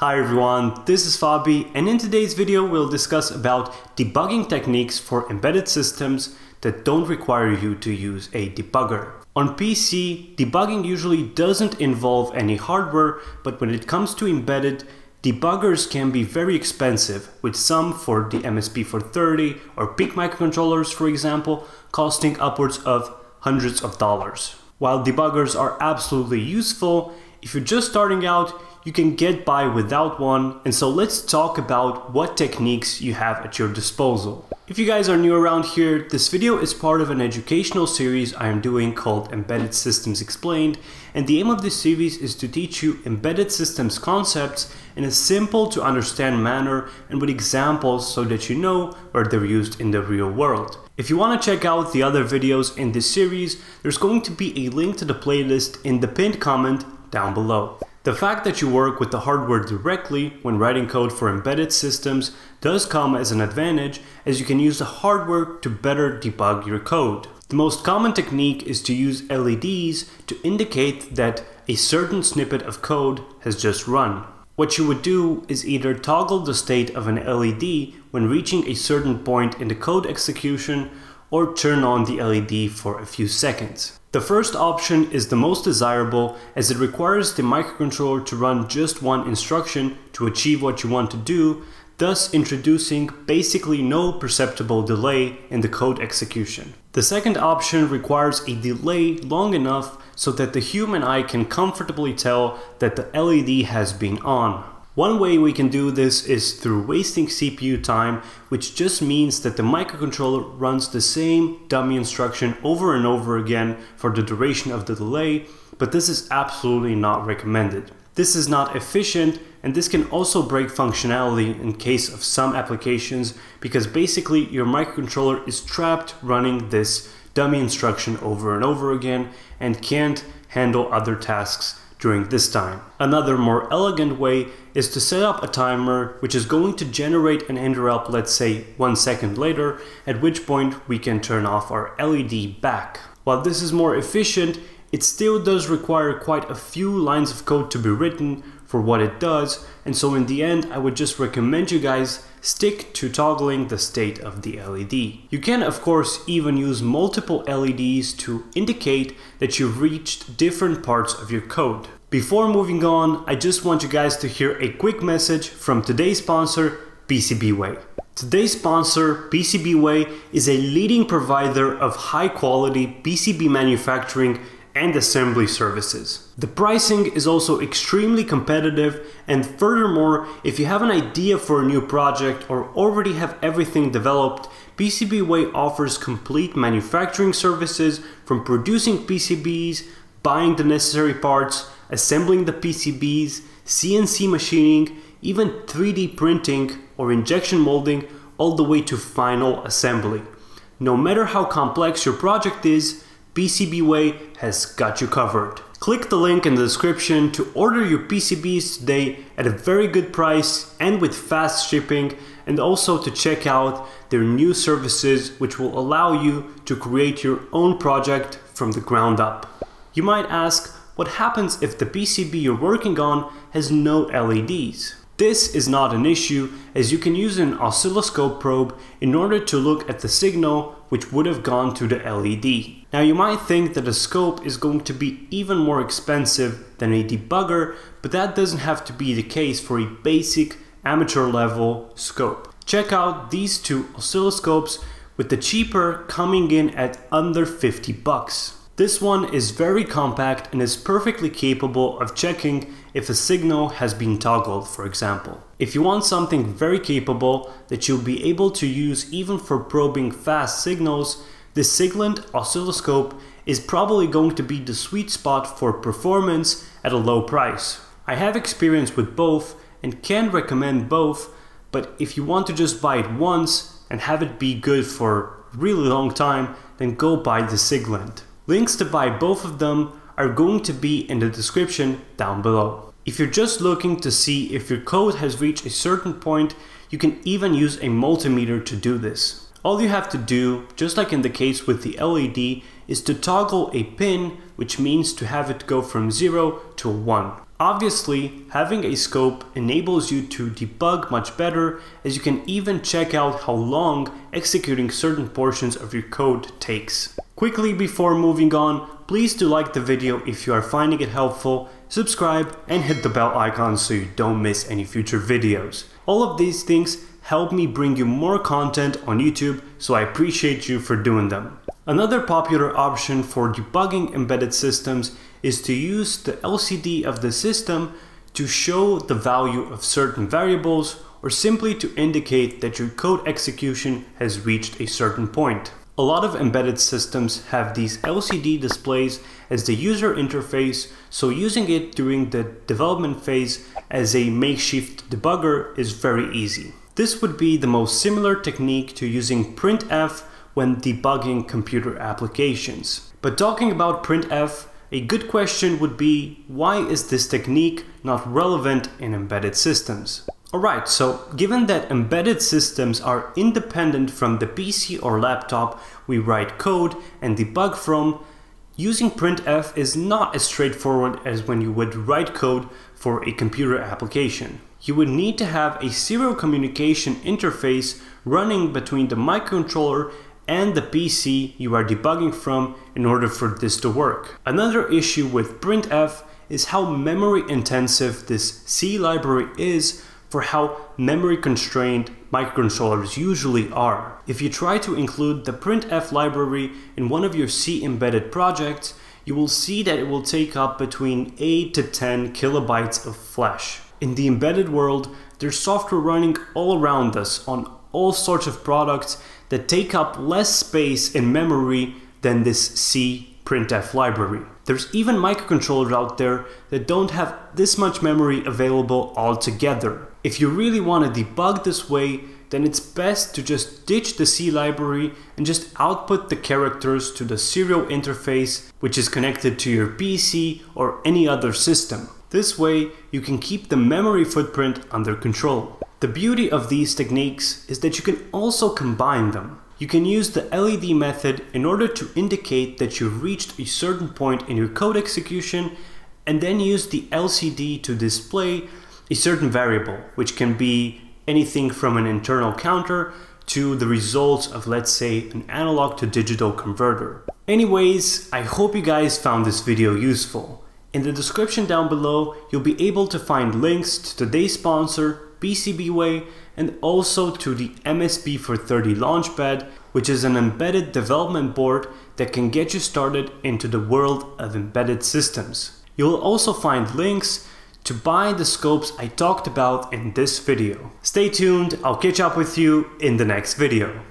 Hi everyone, this is Fabi and in today's video we'll discuss about debugging techniques for embedded systems that don't require you to use a debugger. On PC, debugging usually doesn't involve any hardware, but when it comes to embedded, debuggers can be very expensive, with some for the MSP430 or PIC microcontrollers for example, costing upwards of hundreds of dollars. While debuggers are absolutely useful, if you're just starting out, you can get by without one. And so let's talk about what techniques you have at your disposal. If you guys are new around here, this video is part of an educational series I am doing called Embedded Systems Explained. And the aim of this series is to teach you embedded systems concepts in a simple to understand manner and with examples so that you know where they're used in the real world. If you want to check out the other videos in this series, there's going to be a link to the playlist in the pinned comment down below. The fact that you work with the hardware directly when writing code for embedded systems does come as an advantage as you can use the hardware to better debug your code. The most common technique is to use LEDs to indicate that a certain snippet of code has just run. What you would do is either toggle the state of an LED when reaching a certain point in the code execution or turn on the LED for a few seconds. The first option is the most desirable as it requires the microcontroller to run just one instruction to achieve what you want to do, thus introducing basically no perceptible delay in the code execution. The second option requires a delay long enough so that the human eye can comfortably tell that the LED has been on. One way we can do this is through wasting CPU time, which just means that the microcontroller runs the same dummy instruction over and over again for the duration of the delay, but this is absolutely not recommended. This is not efficient and this can also break functionality in case of some applications because basically your microcontroller is trapped running this dummy instruction over and over again and can't handle other tasks during this time. Another more elegant way is to set up a timer which is going to generate an interrupt let's say one second later at which point we can turn off our LED back. While this is more efficient it still does require quite a few lines of code to be written for what it does and so in the end I would just recommend you guys stick to toggling the state of the LED. You can of course even use multiple LEDs to indicate that you've reached different parts of your code. Before moving on, I just want you guys to hear a quick message from today's sponsor, PCBWay. Today's sponsor, PCBWay, is a leading provider of high quality PCB manufacturing and assembly services. The pricing is also extremely competitive and furthermore, if you have an idea for a new project or already have everything developed, PCBWay offers complete manufacturing services from producing PCBs, buying the necessary parts, assembling the PCBs, CNC machining, even 3D printing or injection molding all the way to final assembly. No matter how complex your project is, PCBWay has got you covered. Click the link in the description to order your PCBs today at a very good price and with fast shipping and also to check out their new services which will allow you to create your own project from the ground up. You might ask, what happens if the PCB you're working on has no LEDs? This is not an issue as you can use an oscilloscope probe in order to look at the signal which would have gone to the LED. Now you might think that a scope is going to be even more expensive than a debugger, but that doesn't have to be the case for a basic amateur level scope. Check out these two oscilloscopes with the cheaper coming in at under 50 bucks. This one is very compact and is perfectly capable of checking if a signal has been toggled, for example. If you want something very capable that you'll be able to use even for probing fast signals, the Siglent oscilloscope is probably going to be the sweet spot for performance at a low price. I have experience with both and can recommend both, but if you want to just buy it once and have it be good for a really long time, then go buy the Siglent. Links to buy both of them are going to be in the description down below. If you're just looking to see if your code has reached a certain point, you can even use a multimeter to do this. All you have to do, just like in the case with the LED, is to toggle a pin, which means to have it go from 0 to 1. Obviously, having a scope enables you to debug much better as you can even check out how long executing certain portions of your code takes. Quickly before moving on, please do like the video if you are finding it helpful, subscribe and hit the bell icon so you don't miss any future videos. All of these things help me bring you more content on YouTube, so I appreciate you for doing them. Another popular option for debugging embedded systems is to use the LCD of the system to show the value of certain variables or simply to indicate that your code execution has reached a certain point. A lot of embedded systems have these LCD displays as the user interface, so using it during the development phase as a makeshift debugger is very easy. This would be the most similar technique to using printf when debugging computer applications. But talking about printf, a good question would be why is this technique not relevant in embedded systems? Alright, so given that embedded systems are independent from the PC or laptop we write code and debug from, using printf is not as straightforward as when you would write code for a computer application. You would need to have a serial communication interface running between the microcontroller and the PC you are debugging from in order for this to work. Another issue with printf is how memory intensive this C library is for how memory constrained microcontrollers usually are. If you try to include the printf library in one of your C embedded projects, you will see that it will take up between 8 to 10 kilobytes of flash. In the embedded world, there's software running all around us on all sorts of products that take up less space in memory than this C printf library. There's even microcontrollers out there that don't have this much memory available altogether. If you really want to debug this way, then it's best to just ditch the C library and just output the characters to the serial interface which is connected to your PC or any other system. This way, you can keep the memory footprint under control. The beauty of these techniques is that you can also combine them. You can use the LED method in order to indicate that you've reached a certain point in your code execution and then use the LCD to display a certain variable, which can be anything from an internal counter to the results of let's say an analog to digital converter. Anyways, I hope you guys found this video useful. In the description down below, you'll be able to find links to today's sponsor, PCBWay and also to the MSP430 Launchpad, which is an embedded development board that can get you started into the world of embedded systems. You will also find links to buy the scopes I talked about in this video. Stay tuned, I'll catch up with you in the next video.